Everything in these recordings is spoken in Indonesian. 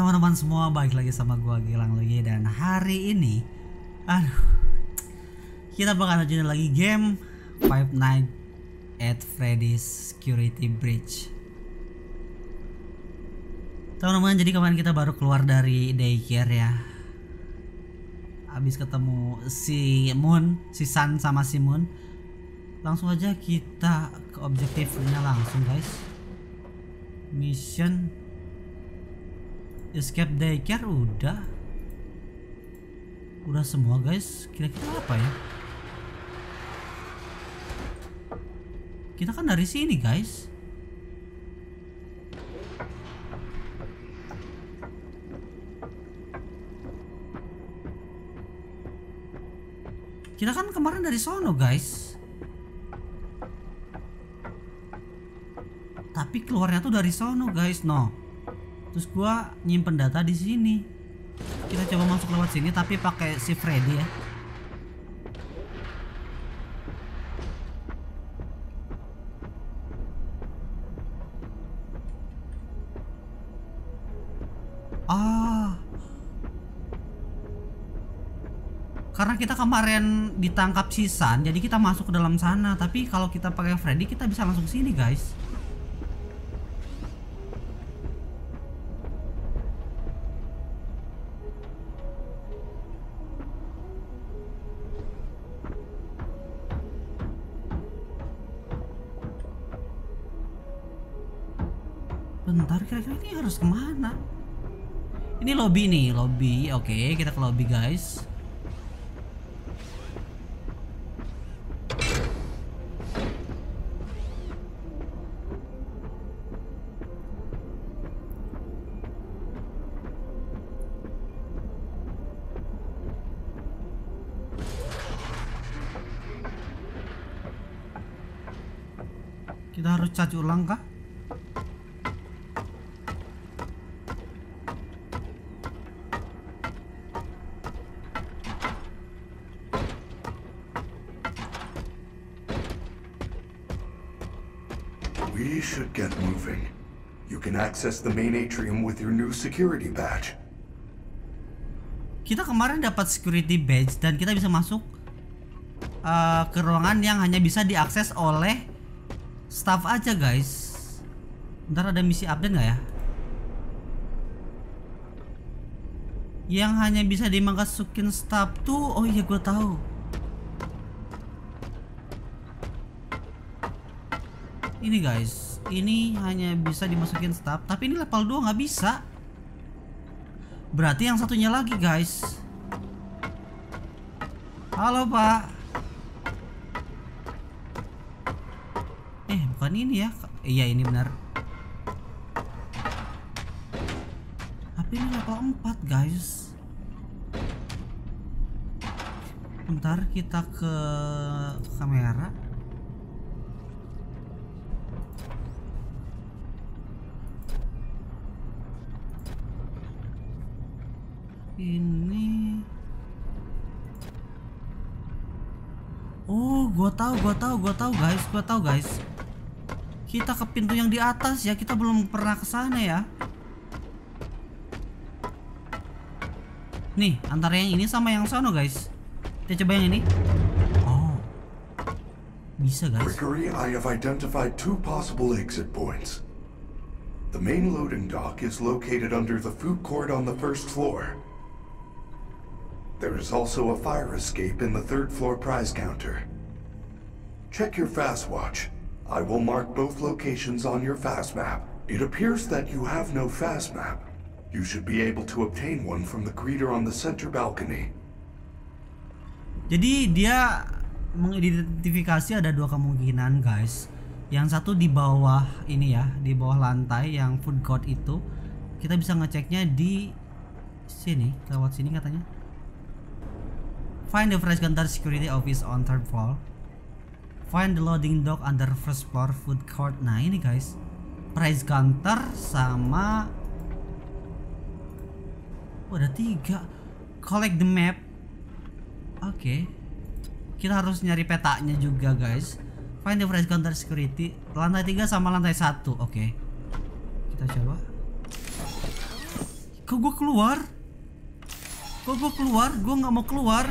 teman-teman semua balik lagi sama gua Gilang lagi dan hari ini aduh kita bakal lanjutin lagi game Five Nights at Freddy's Security Breach. Teman-teman jadi kemarin kita baru keluar dari daycare ya. Habis ketemu si Moon si Sun sama si Moon. Langsung aja kita ke objektifnya langsung guys. Mission escape daycare udah. Udah semua guys. Kira-kira apa ya? Kita kan dari sini guys. Kita kan kemarin dari sono guys. Tapi keluarnya tuh dari sono guys. No terus gua nyimpen data di sini. Kita coba masuk lewat sini tapi pakai si Freddy ya. Ah. Karena kita kemarin ditangkap sisan jadi kita masuk ke dalam sana. Tapi kalau kita pakai Freddy kita bisa langsung sini guys harus ke mana? Ini lobby nih, lobby. Oke, kita ke lobby guys. Kita harus caci ulang kah? Access the main atrium with your new security badge. Kita kemarin dapat security badge dan kita bisa masuk uh, ke ruangan yang hanya bisa diakses oleh staff aja guys. Ntar ada misi update nggak ya? Yang hanya bisa dimasukin staff tuh, oh iya gue tahu. Ini guys, ini hanya bisa dimasukin staff, tapi ini level 2 nggak bisa. Berarti yang satunya lagi guys. Halo pak. Eh bukan ini ya? Iya ini benar. Tapi ini level 4 guys. Bentar kita ke kamera. Ini. Oh gua tahu gua tahu gua tahu guys gua tahu guys. Kita ke pintu yang di atas ya kita belum pernah ke sana ya. Nih antara yang ini sama yang sono guys. Kita coba yang ini. Oh. Bisa guys. Gregory, I have identified two possible exit points. The main loading dock is located under the food court on the first floor. There is also a fire escape in the third floor prize counter. Check your fast watch. I will mark both locations on your fast map. It appears that you have no fast map. You should be able to obtain one from the greeter on the center balcony. Jadi dia mengidentifikasi ada dua kemungkinan guys. Yang satu di bawah ini ya, di bawah lantai yang food court itu. Kita bisa ngeceknya di sini, lewat sini katanya. Find the fresh counter security office on third floor. Find the loading dock under first floor food court. Nah ini guys, price counter sama. Oh, ada tiga. Collect the map. Oke. Kita harus nyari petanya juga guys. Find the fresh counter security lantai 3 sama lantai 1. Oke. Kita coba. Kok gue keluar? Kok gue keluar? Gue nggak mau keluar.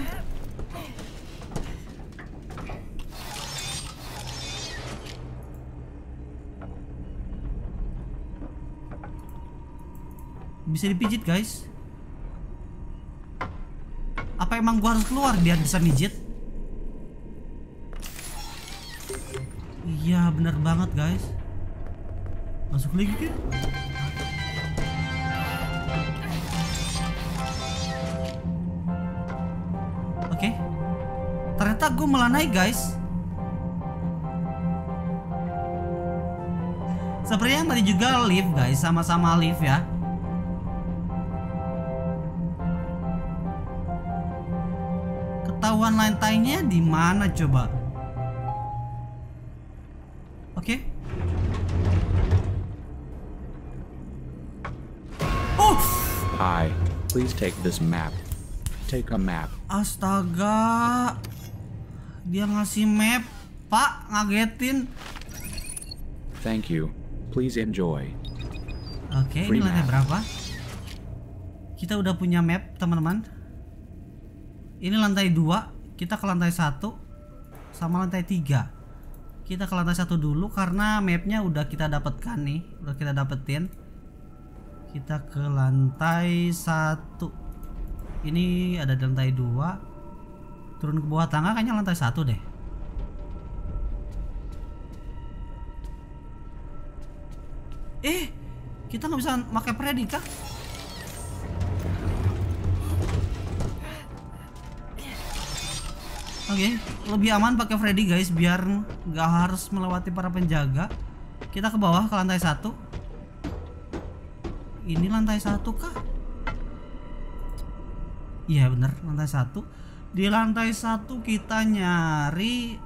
Bisa dipijit guys. Apa emang gua harus keluar biar bisa mijit? Iya bener banget guys. Masuk lagi kan? Oke. Ternyata gue naik guys. Sepertinya yang tadi juga lift guys, sama-sama lift ya. Ketahuan lantainya di mana coba? Oke. Oh, Hi, please take this map. Take a map. astaga. Dia ngasih map, Pak, ngagetin. Thank you. Please enjoy. Oke, ini Free lantai berapa? Kita udah punya map, teman-teman. Ini lantai 2, kita ke lantai 1 sama lantai 3. Kita ke lantai 1 dulu karena mapnya udah kita dapatkan nih, udah kita dapetin. Kita ke lantai 1. Ini ada di lantai 2. Turun ke bawah tangga kayaknya lantai 1 deh. Eh, kita nggak bisa pakai predika? Oke, lebih aman pakai Freddy guys biar nggak harus melewati para penjaga. Kita ke bawah ke lantai satu. Ini lantai satu kah? Iya bener lantai satu. Di lantai satu kita nyari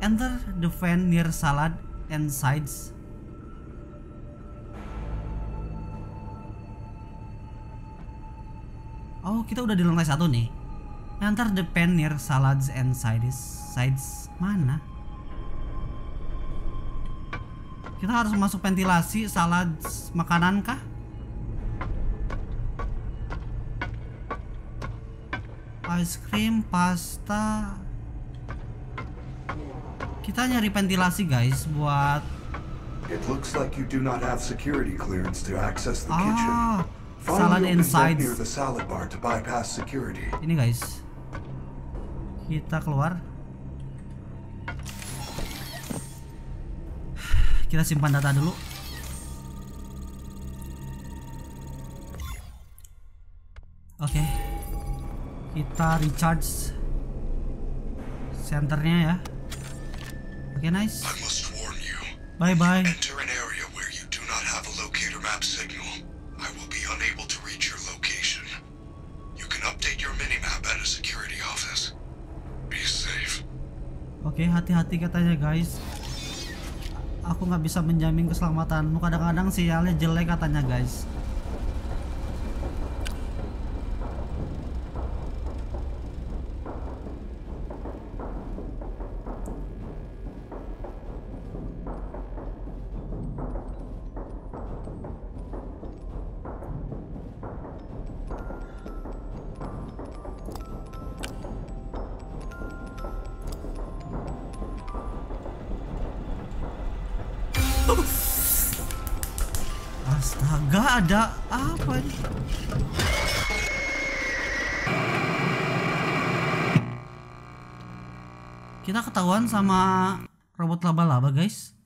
enter the van near salad and sides. Oh kita udah di lantai satu nih. Enter the pan near salads and sides. Sides mana? Kita harus masuk ventilasi salad makanan kah? Ice cream, pasta. Kita nyari ventilasi guys buat It looks like you do not have security clearance to access the kitchen. ah salad vent near the salad bar to bypass security. Ini guys. Kita keluar. Kita simpan data dulu. Oke. Kita recharge senternya ya. Oke, nice. Bye bye. Oke, hati-hati katanya guys. Aku nggak bisa menjamin keselamatanmu. Kadang-kadang sinyalnya jelek katanya guys. Kita ketahuan sama robot laba-laba, guys.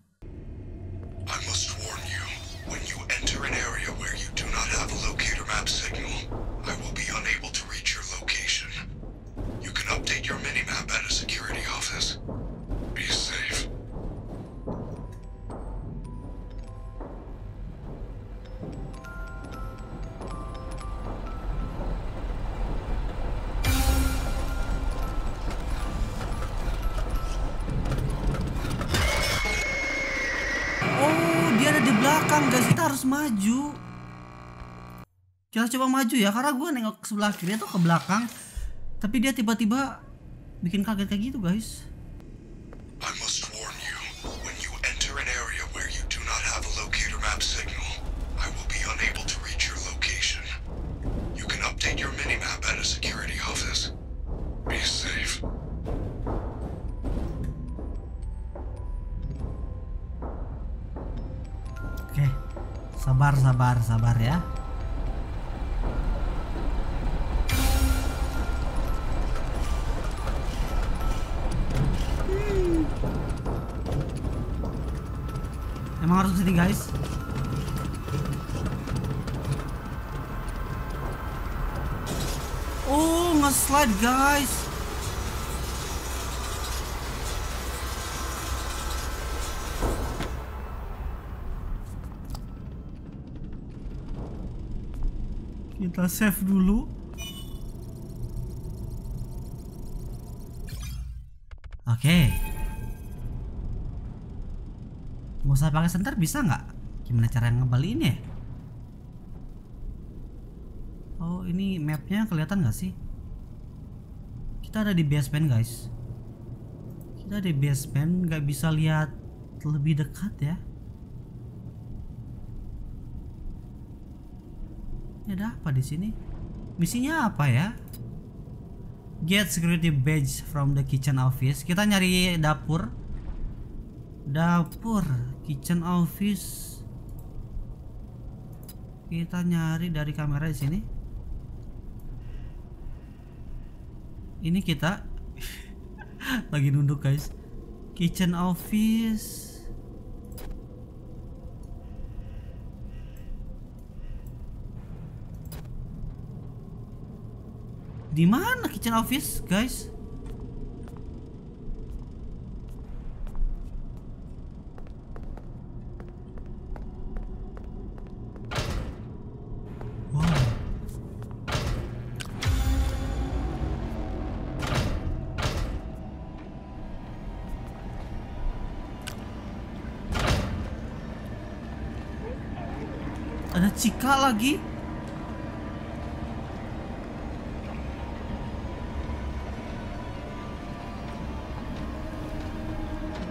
Maju. Kita coba maju ya, karena gue nengok ke sebelah kiri atau ke belakang. Tapi dia tiba-tiba bikin kaget kayak gitu, guys. Ke sini guys? Oh, nge-slide guys. Kita save dulu. Oke. Nggak usah pakai senter bisa nggak? Gimana cara ngembaliin ya? Oh ini mapnya kelihatan nggak sih? Kita ada di basement guys. Kita di basement nggak bisa lihat lebih dekat ya. Ini ada apa di sini? Misinya apa ya? Get security badge from the kitchen office. Kita nyari dapur. Dapur, kitchen office. Kita nyari dari kamera di sini. Ini kita lagi nunduk guys. Kitchen office. Di mana kitchen office, guys? Ada Cika lagi.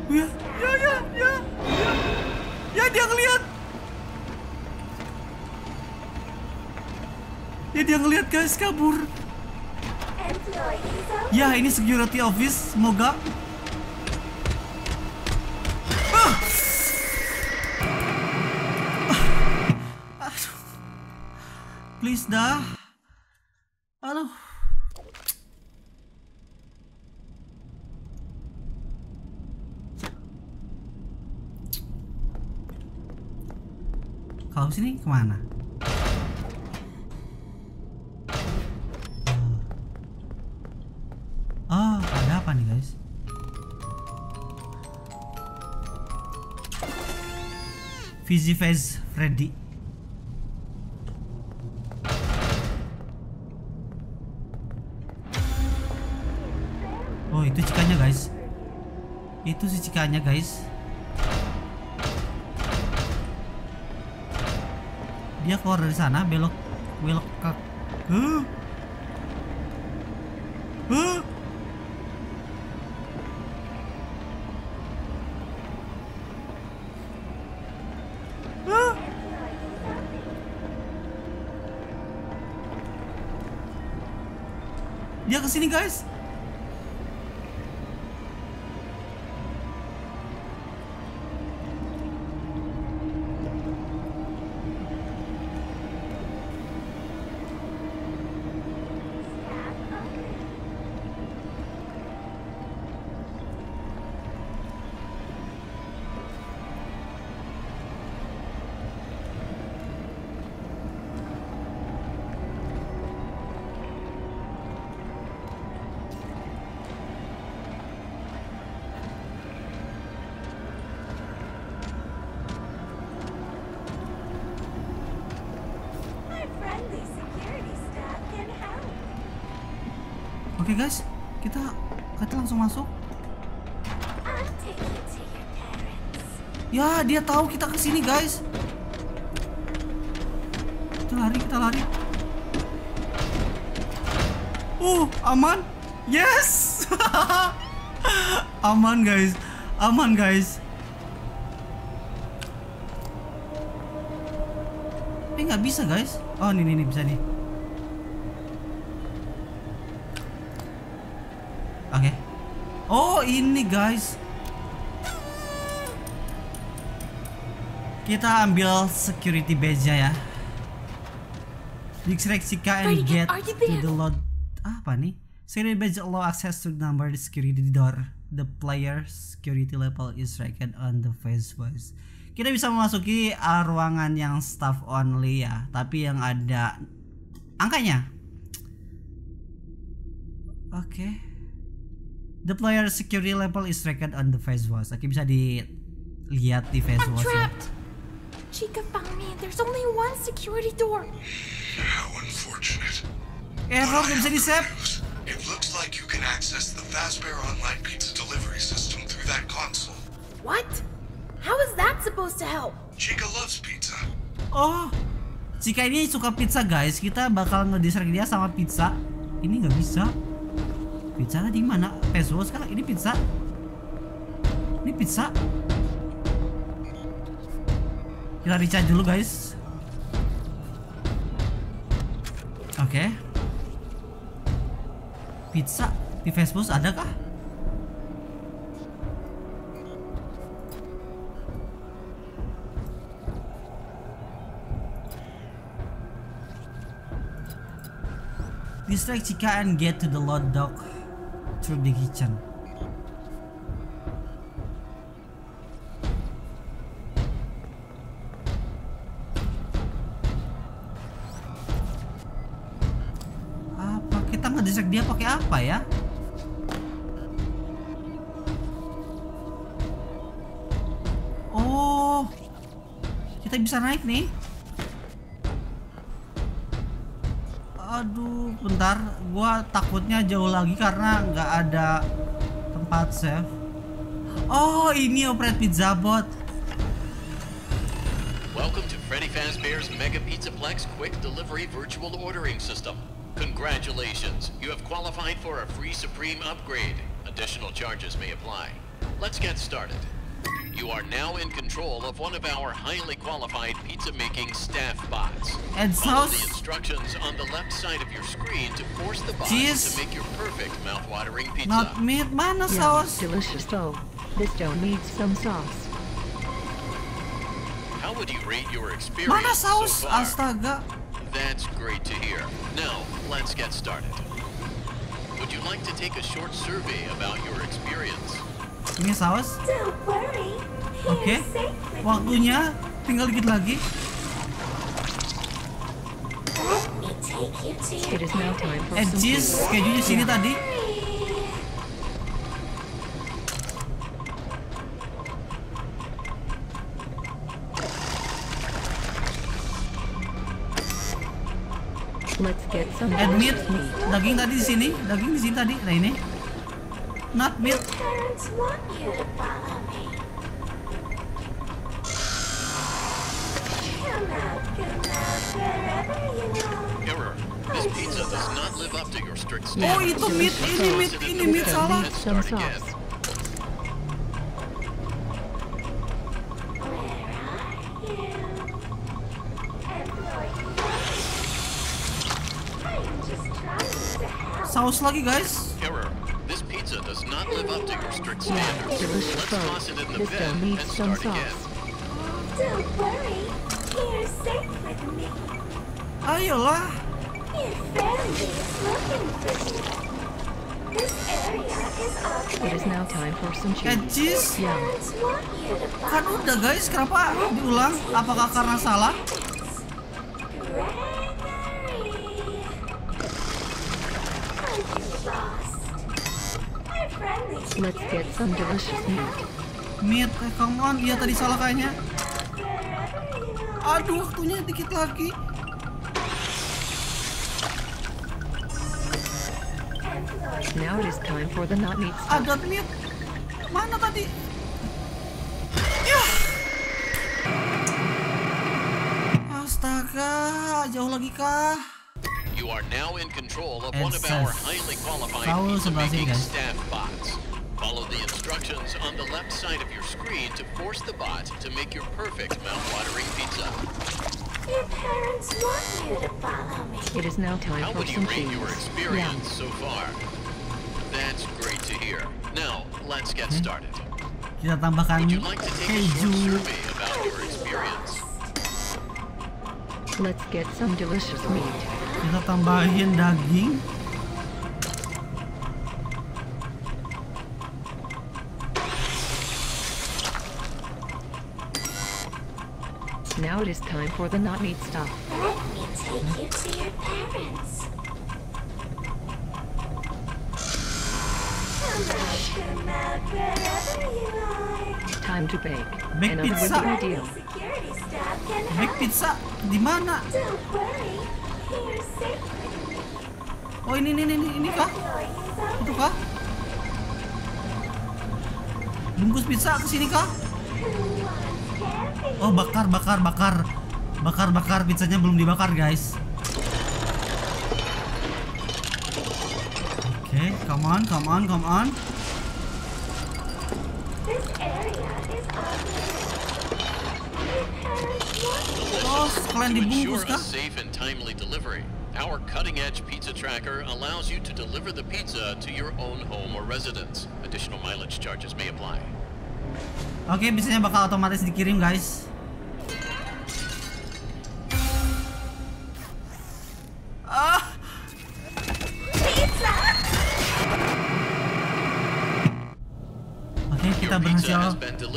Ya, ya, ya, ya, ya, ya dia ngeliat. Ya dia ngeliat guys kabur. Ya ini security office, semoga. Please dah. Aduh. Kalau sini ke mana? Oh, ada apa nih guys? Fizzy Face Freddy. Itu cikanya guys. Dia keluar dari sana belok belok ke? Huh? Huh? Dia ke sini guys. Oke guys, kita kita langsung masuk. Ya, dia tahu kita ke sini guys. Kita lari, kita lari. Uh, aman. Yes. aman guys. Aman guys. Tapi nggak bisa guys. Oh, nih nih bisa nih. Oke. Oh, ini guys. Kita ambil security badge-nya ya. Chica and Freddy, get to the load. Apa nih? Security badge allow access to number the security door. The player security level is reckoned on the face voice. Kita bisa memasuki uh, ruangan yang staff only ya, tapi yang ada angkanya. Oke. The player security level is reckoned on the face voice. Oke, bisa dilihat di face I'm voice ya. trapped. Chica found me. There's only one security door. How unfortunate. Error nggak bisa di save. It looks like you can access the Fazbear Online Pizza delivery system through that console. What? How is that supposed to help? Chica loves pizza. Oh, jika ini suka pizza guys, kita bakal ngedistract dia sama pizza. Ini nggak bisa. Pizza di mana? Peso sekarang ini pizza. Ini pizza. Kita recharge dulu guys. Oke. Pizza di Facebook ada kah? Distract Chica and get to the load dock through the kitchen. Apa kita ngedistract dia pakai apa ya? Oh, kita bisa naik nih. Aduh, bentar, gua takutnya jauh lagi karena nggak ada tempat save. Oh, ini operate pizza bot. Welcome to Freddy Fazbear's Mega Pizzaplex Quick Delivery Virtual Ordering System. Congratulations, you have qualified for a free Supreme upgrade. Additional charges may apply. Let's get started. You are now in control of one of our highly qualified pizza-making staff bots. And Follow the instructions on the left side of your screen to force the bot Cheese. to make your perfect mouth-watering pizza. Not meat, mana Yeah, saus? delicious though. This dough needs some sauce. How would you rate your experience Mana so saus? far? Astaga. That's great to hear. Now, let's get started. Would you like to take a short survey about your experience? Ini saus. Oke. Waktunya tinggal dikit lagi. Some cheese food. kejunya sini tadi. Delicious meat. Daging tadi di sini, daging di sini tadi. Nah ini. Not meat. parents want you to follow me. Come out, come out, wherever you want. Error. This pizza does not live up to your strict Oh standards. itu meat, ini meat, ini meat salah. Let's start again. Saus lagi guys. Live up to your strict Yeah, standards. delicious Let's though. toss it in the This bin needs and some start again. Don't worry, you're safe with me. Ayolah. Your family is looking for you. This area is off It is now time for some cheese. to Kan udah guys, kenapa diulang? Apakah karena salah? Let's get some delicious meat. Meat, eh, come on. Iya tadi salah kayaknya. Aduh, waktunya dikit lagi. Now it is time for the not meat stuff. Ada meat. Mana tadi? Ya. Astaga, jauh lagi kah? You are now in control of one of our says- highly qualified making staff bots. Follow the instructions on the left side of your screen to force the bot to make your perfect mouth-watering pizza. Your parents want you to follow me. It is now time How for would you some rate cheese. your Yum. experience so far? That's great to hear. Now, let's get Hmm? started. Kita tambahkan Would you like to take a short keju. survey about your experience? experience. Let's get some delicious meat. Kita tambahin daging. Now it is time for the not meat stuff. Let me take you to your parents. Come out, come out, wherever you are. Time to bake. Make Another would pizza. be ideal. Security staff can Big help. pizza di mana? Don't worry, you're safe. Oh ini ini ini ini kah? Itu kah? Bungkus pizza ke sini kah? Camping. Oh bakar bakar bakar bakar bakar pizzanya belum dibakar guys. Oke, come on, come on, come on. This area is off Your parents want you. Oh, sekalian To dibungkus ensure kah? safe and timely delivery, our cutting-edge pizza tracker allows you to deliver the pizza to your own home or residence. Additional mileage charges may apply. Oke, biasanya bakal otomatis dikirim guys. Ah, Oke, kita berhasil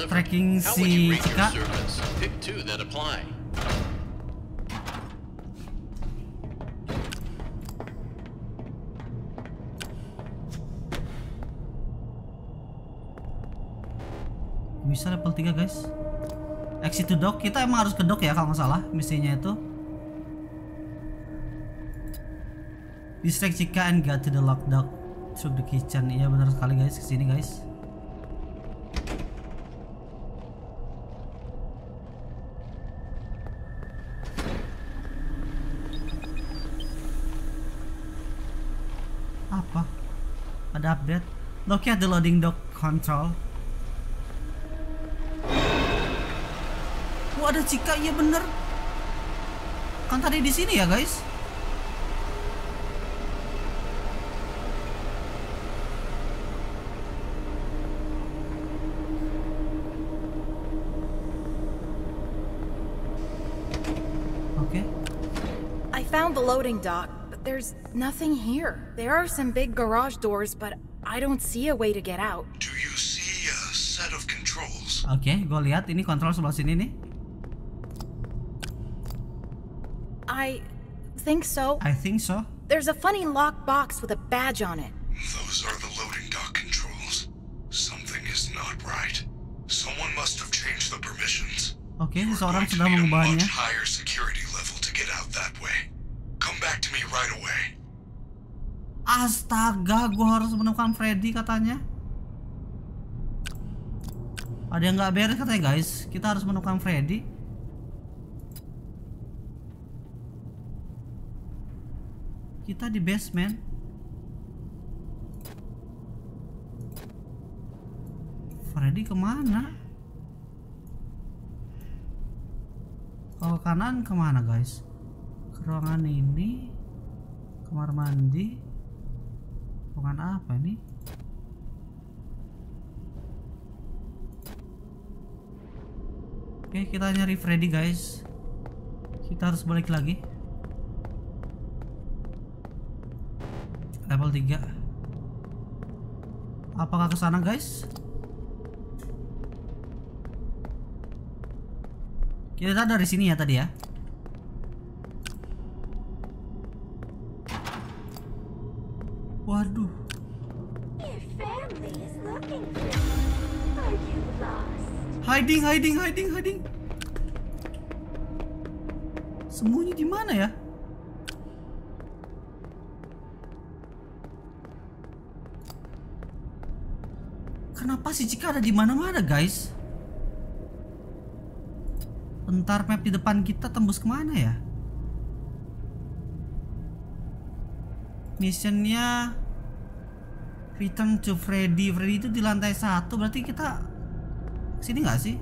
tracking si Cika. Bisa level 3 guys. Exit to dock, kita emang harus ke dock ya kalau nggak salah misinya itu. Distract Cika and get to the lock dock through the kitchen. Iya benar sekali guys, ke sini guys. Apa? Ada update? Locate the loading dock control. Wah ada Cika, iya bener. Kan tadi di sini ya guys. Oke. I found the loading dock, but there's nothing here. There are some big garage doors, but I don't see a way to get out. Do you see a set of controls? Oke, gue lihat ini kontrol sebelah sini nih. I think so. I think so. There's a funny locked box with a badge on it. Those are the loading dock controls. Something is not right. Someone must have changed the permissions. Oke, You're need a mengubahnya. much higher security level to get out that way. Come back to me right away. Astaga, gue harus menemukan Freddy katanya. Ada yang nggak beres katanya guys. Kita harus menemukan Freddy. Kita di basement. Freddy ke mana? Kalau kanan ke mana guys? Ke ruangan ini, kamar mandi, ruangan apa nih? Oke, kita nyari Freddy guys. Kita harus balik lagi. Level 3. Apakah ke sana guys? Kita dari sini ya tadi ya. Waduh. Hiding, hiding, hiding, hiding. Sembunyi di mana ya? Si Cika ada di mana-mana, guys? Bentar map di depan kita tembus ke mana ya? Missionnya Return to Freddy. Freddy itu di lantai satu. Berarti kita sini nggak sih?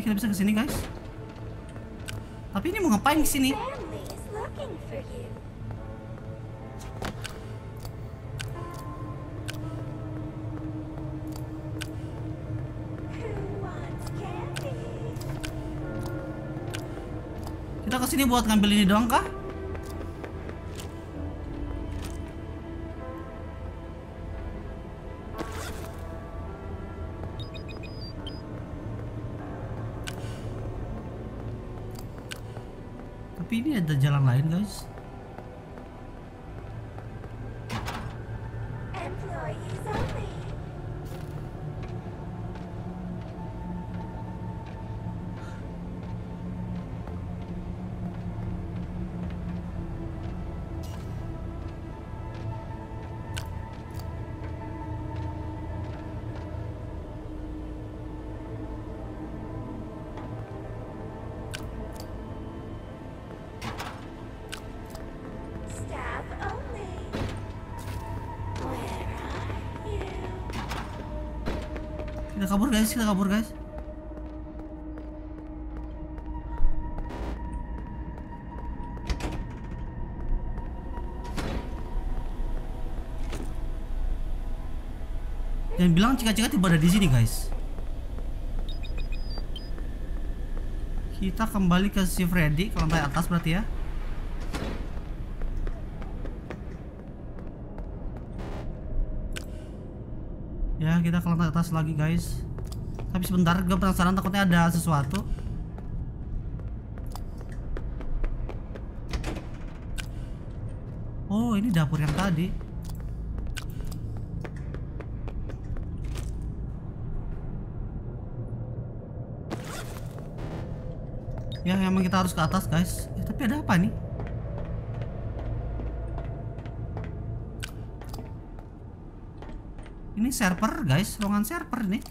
Oke, kita bisa ke sini, guys. Tapi ini mau ngapain ke sini? Kita ke sini buat ngambil ini doang kah? Ada jalan lain, guys. Kita kabur, guys. Kita kabur, guys. Jangan bilang cika-cika tiba ada di sini, guys. Kita kembali ke si Freddy ke lantai atas berarti ya. Ya, kita ke lantai atas lagi, guys. Tapi sebentar, gue penasaran takutnya ada sesuatu. Oh, ini dapur yang tadi. Ya, emang kita harus ke atas, guys. Eh, tapi ada apa nih? Ini server, guys. Ruangan server nih.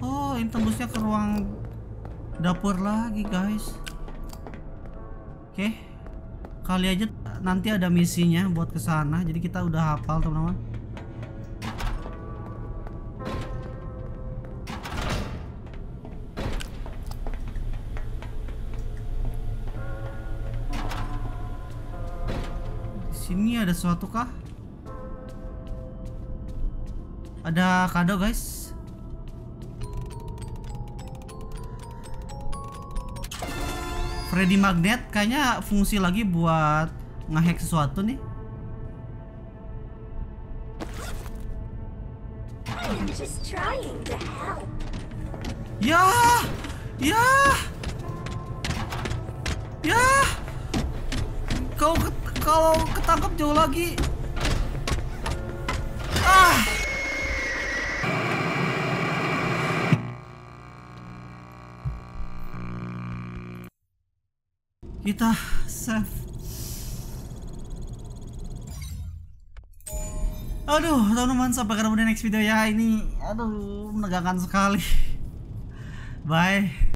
Oh, ini tembusnya ke ruang dapur lagi, guys. Oke. Kali aja nanti ada misinya buat ke sana. Jadi kita udah hafal, teman-teman. Sini ada sesuatu kah? Ada kado, guys. Freddy Magnet kayaknya fungsi lagi buat ngehack sesuatu nih. Ya, ya, ya. Kau ket- kalau ketangkap jauh lagi. Ah. Kita save. Aduh, teman-teman sampai ketemu di next video ya. Ini aduh menegangkan sekali. Bye.